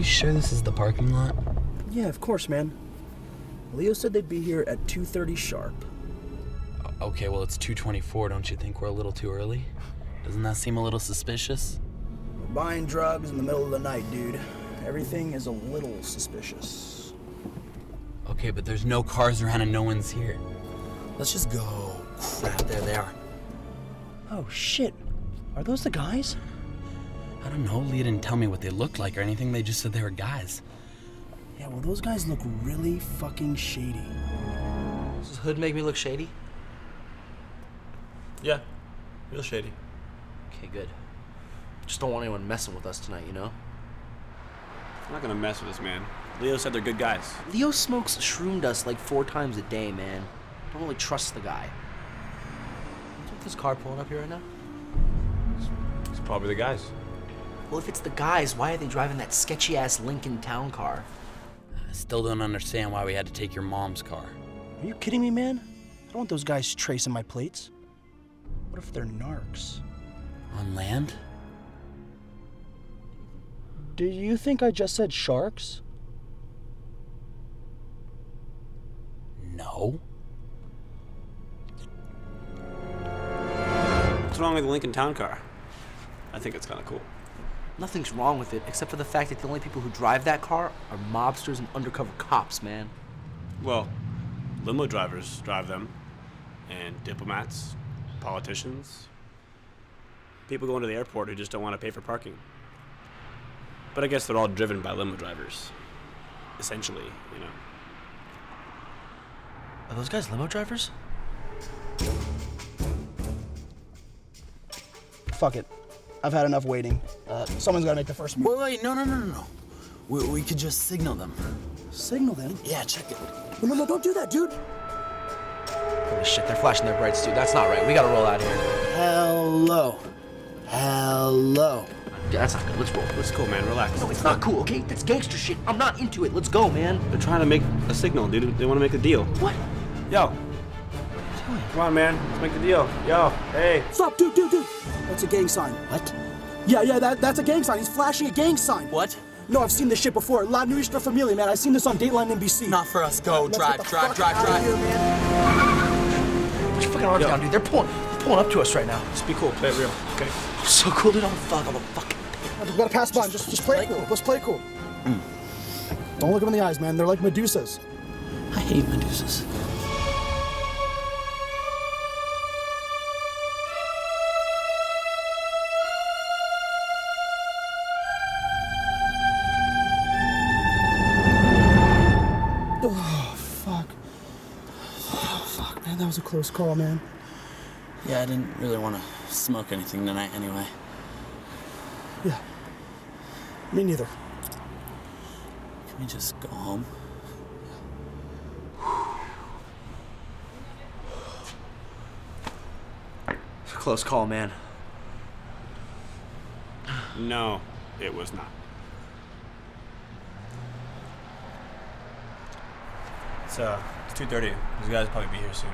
you sure this is the parking lot? Yeah, of course, man. Leo said they'd be here at 2.30 sharp. Okay, well, it's 224. Don't you think we're a little too early? Doesn't that seem a little suspicious? We're buying drugs in the middle of the night, dude. Everything is a little suspicious. Okay, but there's no cars around and no one's here. Let's just go. Crap, there they are. Oh, shit. Are those the guys? I don't know. Leah didn't tell me what they looked like or anything. They just said they were guys. Yeah, well, those guys look really fucking shady. Does Hood make me look shady? Yeah, real shady. Okay, good. Just don't want anyone messing with us tonight, you know? I'm not gonna mess with this man. Leo said they're good guys. Leo smokes shroom dust like four times a day, man. Don't really trust the guy. What's this car pulling up here right now? It's probably the guys. Well, if it's the guys, why are they driving that sketchy ass Lincoln Town car? I still don't understand why we had to take your mom's car. Are you kidding me, man? I don't want those guys tracing my plates. What if they're narcs? On land? Do you think I just said sharks? No. What's wrong with the Lincoln Town car? I think it's kind of cool. Nothing's wrong with it, except for the fact that the only people who drive that car are mobsters and undercover cops, man. Well, limo drivers drive them, and diplomats, politicians, people going to the airport who just don't want to pay for parking. But I guess they're all driven by limo drivers, essentially, you know. Are those guys limo drivers? Fuck it. I've had enough waiting. Uh, someone's gotta make the first move. Wait, wait, no, no, no, no, no. We, we could just signal them. Signal them. Yeah, check it. No, no, no, don't do that, dude. Holy shit, they're flashing their brights dude. That's not right. We gotta roll out of here. Hello. Hello. Yeah, that's not good. Let's roll. Let's go, man. Relax. No, it's not cool, okay? That's gangster shit. I'm not into it. Let's go, man. They're trying to make a signal, dude. They want to make a deal. What? Yo. Come on, man. Let's make the deal. Yo. Hey. Stop, dude, dude, dude. That's a gang sign. What? Yeah, yeah, that, that's a gang sign. He's flashing a gang sign. What? No, I've seen this shit before. La Nuestra Familia, man. I've seen this on Dateline NBC. Not for us. Go, Let's drive, drive, drive, drive. Here, man. Put your fucking arms Yo. down, dude. They're pulling, they're pulling up to us right now. Just be cool. Play it real. Okay. So cool, dude. I'm a fuck. I'm a fucking. We gotta pass by him. Just, just play it cool. Let's play it cool. Hmm. Don't look them in the eyes, man. They're like Medusas. I hate Medusas. Was a close call, man. Yeah, I didn't really want to smoke anything tonight anyway. Yeah. Me neither. Can we just go home? It's a close call, man. No, it was not. It's uh, it's two thirty. These guys will probably be here soon.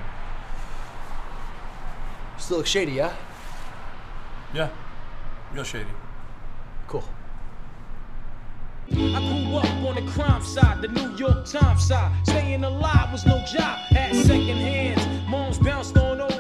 Still look shady, yeah? Yeah. Real shady. Cool. I grew up on the crime side, the New York Times side. Staying alive was no job, had second hands. Moms bounced on over.